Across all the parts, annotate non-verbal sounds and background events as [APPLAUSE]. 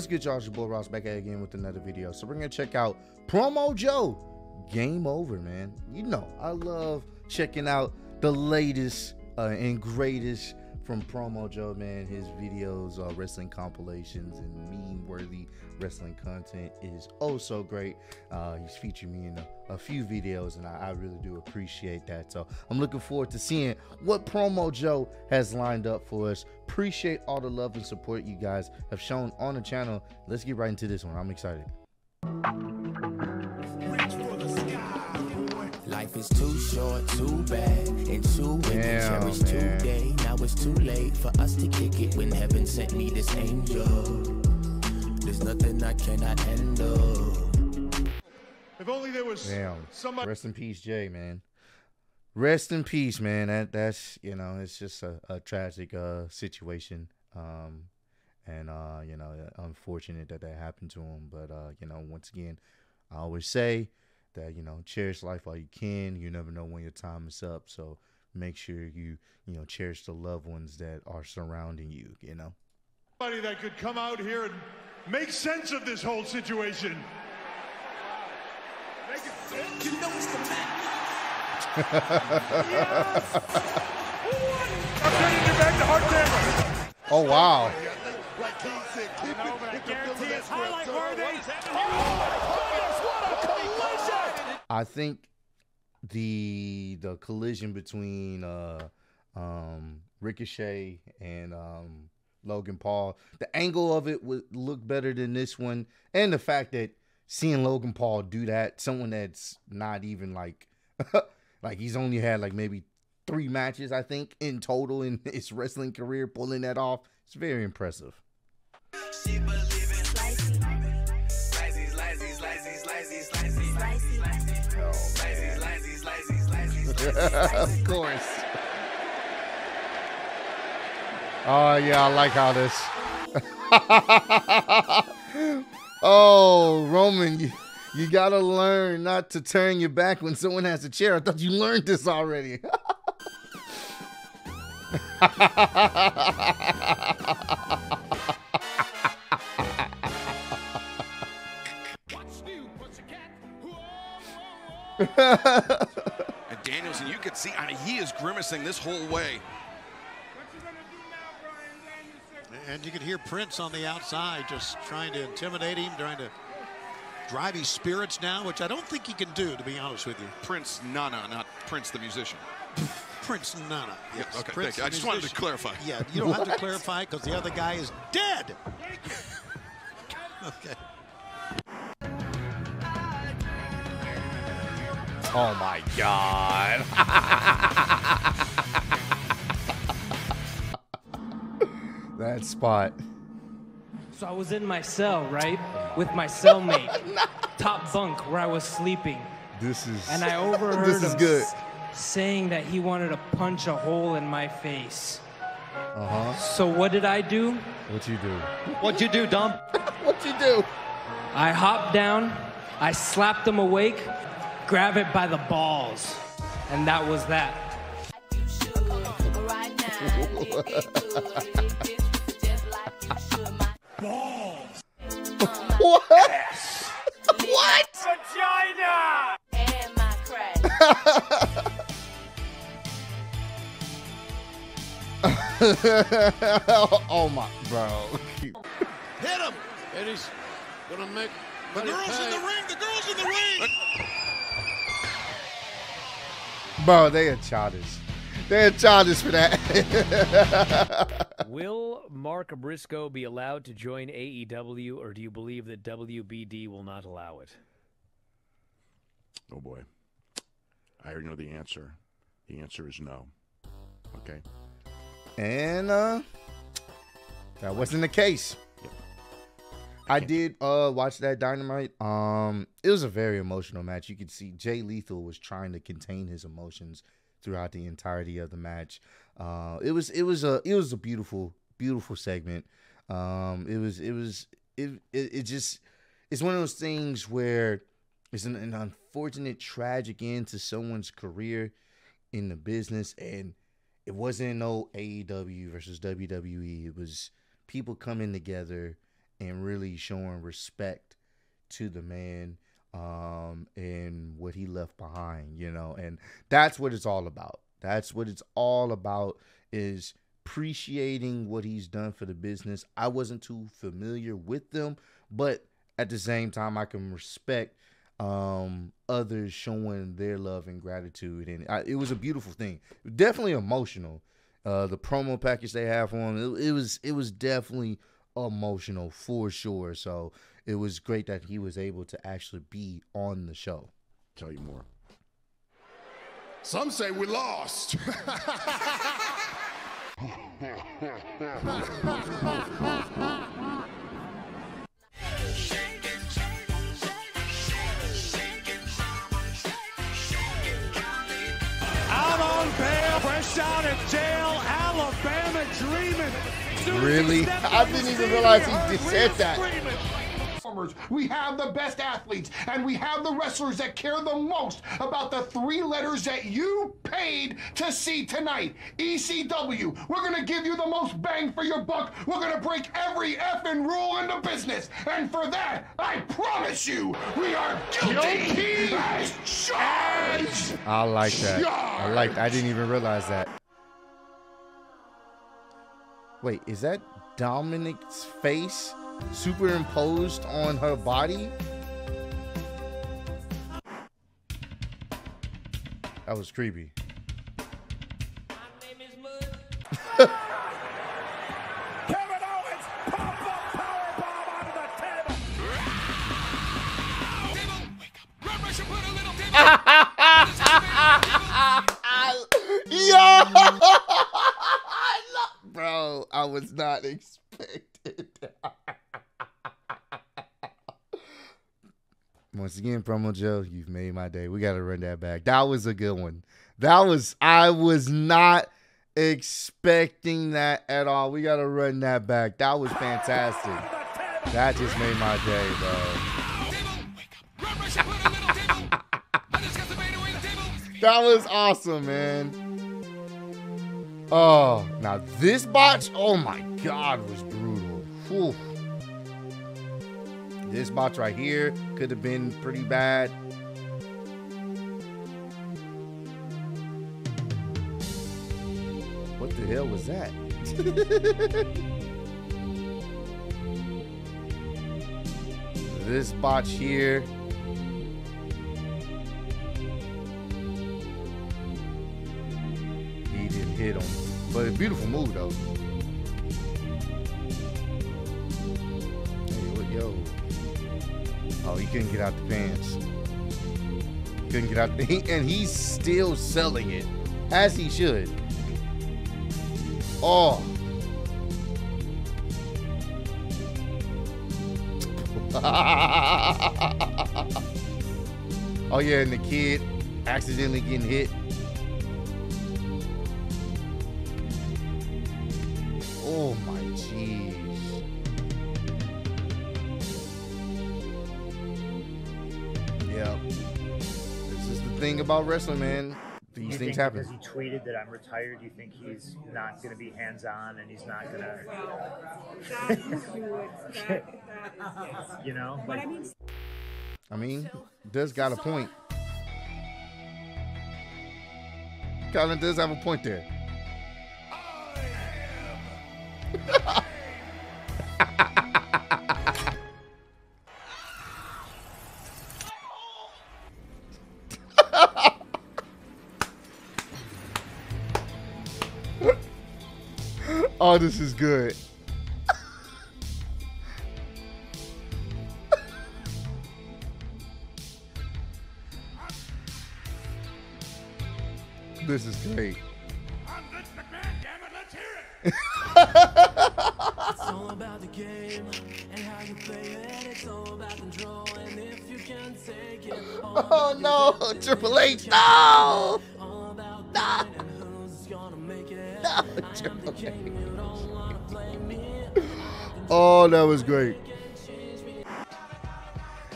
What's good, y'all? It's your boy Ross back at again with another video. So we're gonna check out Promo Joe. Game over, man. You know, I love checking out the latest uh, and greatest from Promo Joe, man. His videos, uh, wrestling compilations, and meme-worthy wrestling content is oh so great. Uh, he's featured me in a, a few videos, and I, I, really do appreciate that. So I'm looking forward to seeing what Promo Joe has lined up for us. Appreciate all the love and support you guys have shown on the channel. Let's get right into this one. I'm excited. Life is too short, too bad, and too Damn, cherish today. Now it's too late for us to kick it when heaven sent me this angel. There's nothing I cannot handle. If only there was Damn. somebody. Rest in peace, Jay, man. Rest in peace, man. That that's you know, it's just a, a tragic uh situation. Um and uh, you know, unfortunate that that happened to him. But uh, you know, once again, I always say that you know cherish life while you can. You never know when your time is up, so make sure you you know cherish the loved ones that are surrounding you. You know, somebody that could come out here and make sense of this whole situation. You know it's the man. [LAUGHS] Oh wow. I think the the collision between uh, um, Ricochet and um, Logan Paul, the angle of it would look better than this one, and the fact that seeing Logan Paul do that, someone that's not even like [LAUGHS] like he's only had like maybe three matches, I think, in total in his wrestling career, pulling that off, it's very impressive. Of course. Oh yeah, I like how this. [LAUGHS] oh, Roman, you, you gotta learn not to turn your back when someone has a chair. I thought you learned this already. [LAUGHS] and you can see, I mean, he is grimacing this whole way. And you can hear Prince on the outside just trying to intimidate him, trying to drive his spirits down, which I don't think he can do, to be honest with you. Prince Nana, not Prince the musician. Prince Nana. Yes, okay, Prince I just wanted to clarify. Yeah, you don't have to clarify because the other guy is dead. [LAUGHS] okay. Oh my god. [LAUGHS] that spot. So I was in my cell, right? With my cellmate. [LAUGHS] top bunk where I was sleeping. This is And I overheard this is him good. saying that he wanted to punch a hole in my face. Uh-huh. So what did I do? What you do? What'd you do, Dom? [LAUGHS] what you do? I hopped down, I slapped him awake, grab it by the balls. And that was that. balls. [LAUGHS] what? what? Vagina! And my oh my, bro. Hit him! And he's gonna make the girls in the ring! The girls in the ring! Bro, they are childish. They're childish for that. [LAUGHS] will Mark Briscoe be allowed to join AEW, or do you believe that WBD will not allow it? Oh boy, I already know the answer. The answer is no. Okay. And uh, that wasn't the case. I did uh watch that Dynamite. Um, it was a very emotional match. You could see Jay Lethal was trying to contain his emotions throughout the entirety of the match. Uh, it was it was a it was a beautiful beautiful segment. Um, it was it was it, it it, just it's one of those things where it's an, an unfortunate tragic end to someone's career in the business and it wasn't no AEW versus WWE. It was people coming together and really showing respect to the man um, and what he left behind, you know, and that's what it's all about. That's what it's all about is appreciating what he's done for the business. I wasn't too familiar with them, but at the same time, I can respect um, others showing their love and gratitude, and I, it was a beautiful thing. Definitely emotional. Uh, the promo package they have on it, it was it was definitely emotional for sure. So it was great that he was able to actually be on the show. Tell you more. Some say we lost. [LAUGHS] [LAUGHS] fresh out of jail, Alabama dreaming. Soon as he Really? I didn't even realize he just said that. Screaming. We have the best athletes, and we have the wrestlers that care the most about the three letters that you paid to see tonight. ECW. We're gonna give you the most bang for your buck. We're gonna break every effing rule in the business, and for that, I promise you, we are guilty, as charged. I like that. I like. I didn't even realize that. Wait, is that Dominic's face superimposed on her body? That was creepy. Again, Promo Joe, you've made my day. We got to run that back. That was a good one. That was, I was not expecting that at all. We got to run that back. That was fantastic. That just made my day, bro. [LAUGHS] That was awesome, man. Oh, now this botch, oh my god, was brutal. Whew. This botch right here could have been pretty bad. What the hell was that? [LAUGHS] this botch here. He didn't hit him. But a beautiful move though. Couldn't get out the pants. Couldn't get out [LAUGHS] the and he's still selling it. As he should. Oh. [LAUGHS] oh yeah, and the kid accidentally getting hit. Yeah. This is the thing about wrestling, man. Do you These think things happen. Because he tweeted that I'm retired, do you think he's not going to be hands on and he's not going [LAUGHS] to. you know? Like, I mean, does got a point. Colin does have a point there. Oh, this is good. This is great. It's all about the game and how you play it. It's all about control. And if you can take it, Oh no, Triple H, no! all about no. [LAUGHS] Oh, that was great.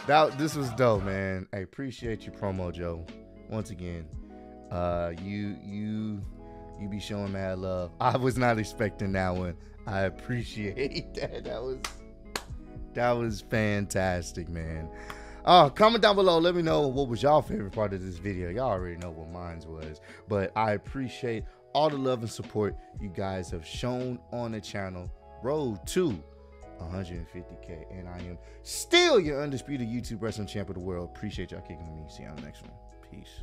That this was dope, man. I appreciate you, promo Joe. Once again, uh, you you you be showing mad love. [LAUGHS] I was not expecting that one. I appreciate [LAUGHS] that. That was that was fantastic, man. Uh, comment down below. Let me know what was y'all favorite part of this video. Y'all already know what mine was, but I appreciate all the love and support you guys have shown on the channel. Road to 150k, and I am still your undisputed YouTube wrestling champ of the world. Appreciate y'all kicking me. See the next one. Peace.